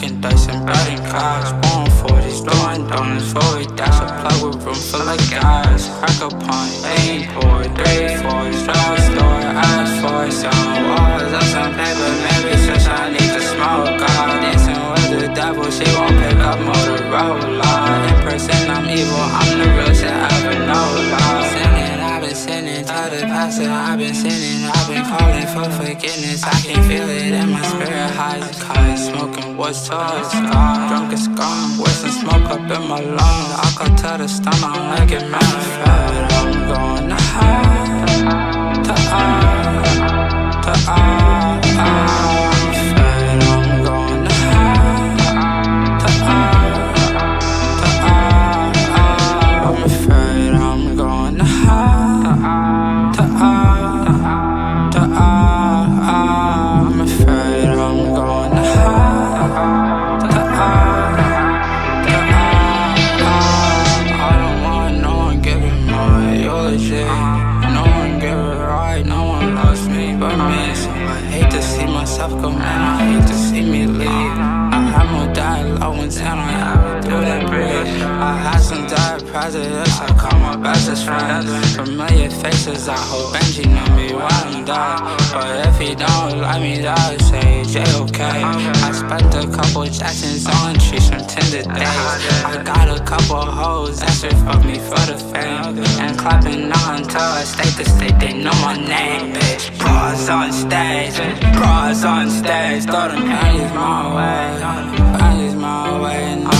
Looking dice and batting cars. One for this blowing down his void. That's a plug with room full of guys. Crack upon aim for three, four, star store. Ask for some walls or some paper. Maybe since I need to smoke. God, dancing with the devil. She won't pick up Motorola. In person, I'm evil. I'm the realest I ever know. Lies been sinning, tell the pastor I've been sinning. I've been calling for forgiveness. I can feel it in my spirit, high as kite. Smoking what's toast, drunk as gone, with some smoke up in my lungs. I can tell the stomach, I'm like it manifest. I'm to high, to high, to. I'm myself go, man. I hate to see myself command, I hate to see me leave. I had more dialogue when ten I do that breathe. I had some dire presidents, I call my bestest friends. Familiar faces, I hope Benji know me while I'm dying. But if he don't like me, I'll say J-OK. I spent a couple Jacksons on trees from tender days. I got a couple hoes that fuck me for the fame. And clapping on until I state the state, they know my name, bitch. Bras on stage, bras on stage. Throw them panties my way, panties my way.